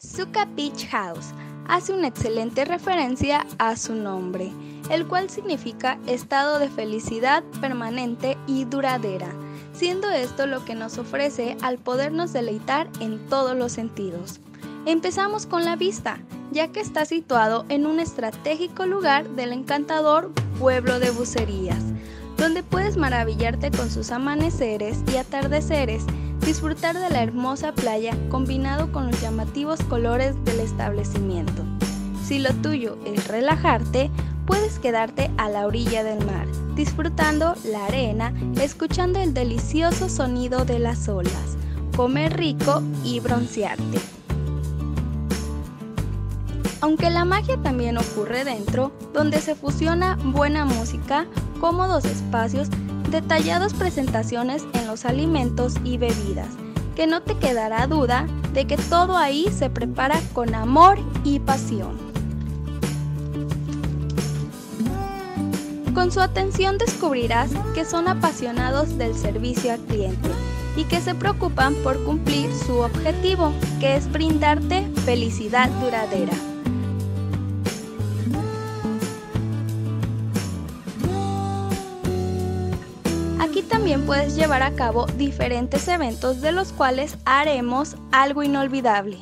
Suka Beach House hace una excelente referencia a su nombre, el cual significa estado de felicidad permanente y duradera, siendo esto lo que nos ofrece al podernos deleitar en todos los sentidos. Empezamos con la vista, ya que está situado en un estratégico lugar del encantador pueblo de Bucerías, donde puedes maravillarte con sus amaneceres y atardeceres, disfrutar de la hermosa playa combinado con los llamativos colores del establecimiento. Si lo tuyo es relajarte, puedes quedarte a la orilla del mar, disfrutando la arena, escuchando el delicioso sonido de las olas, comer rico y broncearte. Aunque la magia también ocurre dentro, donde se fusiona buena música, cómodos espacios, detalladas presentaciones en los alimentos y bebidas, que no te quedará duda de que todo ahí se prepara con amor y pasión. Con su atención descubrirás que son apasionados del servicio al cliente y que se preocupan por cumplir su objetivo, que es brindarte felicidad duradera. Aquí también puedes llevar a cabo diferentes eventos de los cuales haremos algo inolvidable.